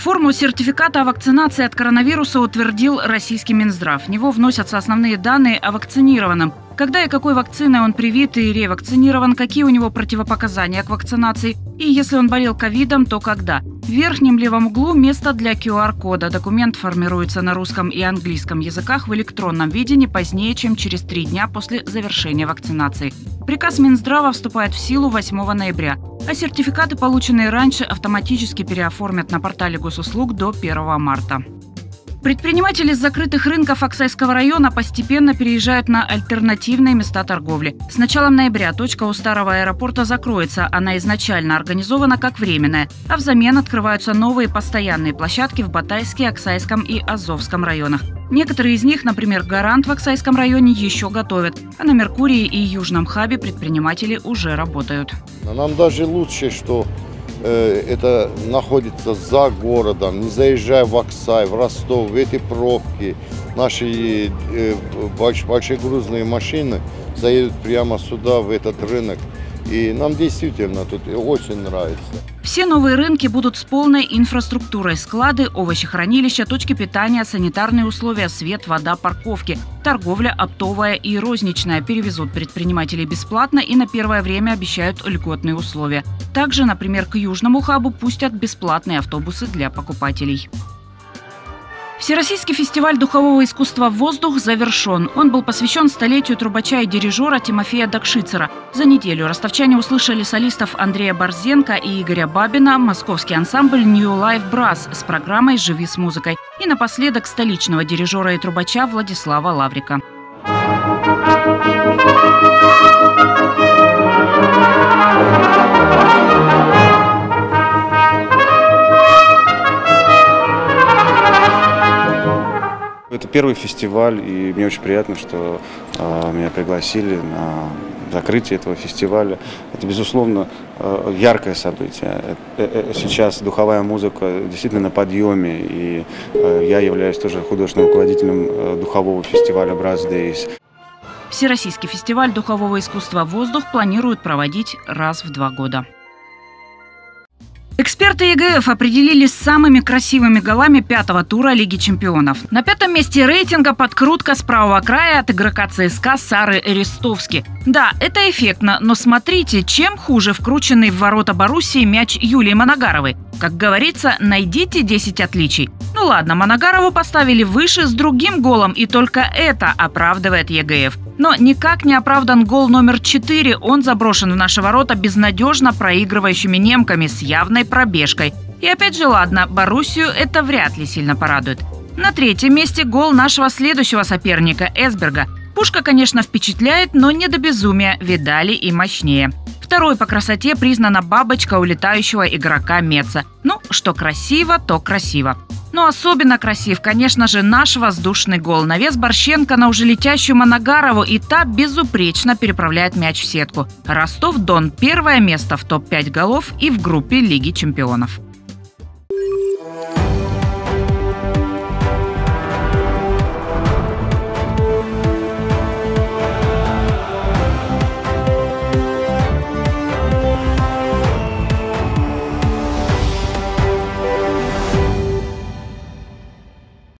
Форму сертификата о вакцинации от коронавируса утвердил российский Минздрав. В него вносятся основные данные о вакцинированном. Когда и какой вакциной он привит и ревакцинирован, какие у него противопоказания к вакцинации, и если он болел ковидом, то когда. В верхнем левом углу место для QR-кода. Документ формируется на русском и английском языках в электронном виде не позднее, чем через три дня после завершения вакцинации. Приказ Минздрава вступает в силу 8 ноября, а сертификаты, полученные раньше, автоматически переоформят на портале госуслуг до 1 марта. Предприниматели с закрытых рынков Аксайского района постепенно переезжают на альтернативные места торговли. С началом ноября точка у старого аэропорта закроется. Она изначально организована как временная, а взамен открываются новые постоянные площадки в Батайске, Аксайском и Азовском районах. Некоторые из них, например, «Гарант» в Аксайском районе еще готовят, а на «Меркурии» и Южном Хабе предприниматели уже работают. Нам даже лучше, что Э, это находится за городом, не заезжая в Оксай, в Ростов, в эти пробки. Наши э, большие грузные машины заедут прямо сюда, в этот рынок. И нам действительно тут очень нравится. Все новые рынки будут с полной инфраструктурой. Склады, овощехранилища, точки питания, санитарные условия, свет, вода, парковки. Торговля оптовая и розничная перевезут предпринимателей бесплатно и на первое время обещают льготные условия. Также, например, к Южному хабу пустят бесплатные автобусы для покупателей. Всероссийский фестиваль духового искусства «Воздух» завершен. Он был посвящен столетию трубача и дирижера Тимофея Дакшицера. За неделю ростовчане услышали солистов Андрея Борзенко и Игоря Бабина, московский ансамбль New Life Brass с программой «Живи с музыкой» и напоследок столичного дирижера и трубача Владислава Лаврика. Первый фестиваль, и мне очень приятно, что э, меня пригласили на закрытие этого фестиваля. Это, безусловно, э, яркое событие. Э, э, сейчас духовая музыка действительно на подъеме, и э, я являюсь тоже художественным руководителем э, духового фестиваля «Brass Days». Всероссийский фестиваль духового искусства «Воздух» планируют проводить раз в два года. Эксперты ЕГФ определились самыми красивыми голами пятого тура Лиги чемпионов. На пятом месте рейтинга подкрутка с правого края от игрока ЦСКА Сары Рестовски. Да, это эффектно, но смотрите, чем хуже вкрученный в ворота Боруссии мяч Юлии Моногаровой. Как говорится, найдите 10 отличий. Ну ладно, Моногарову поставили выше с другим голом, и только это оправдывает ЕГФ. Но никак не оправдан гол номер 4. Он заброшен в наши ворота безнадежно проигрывающими немками с явной пробежкой. И опять же, ладно, Боруссию это вряд ли сильно порадует. На третьем месте гол нашего следующего соперника Эсберга. Пушка, конечно, впечатляет, но не до безумия, видали и мощнее. Второй по красоте признана бабочка улетающего игрока Меца. Ну, что красиво, то красиво. Но особенно красив, конечно же, наш воздушный гол. Навес Борщенко на уже летящую Моногарову, и та безупречно переправляет мяч в сетку. Ростов-Дон – первое место в топ-5 голов и в группе Лиги чемпионов.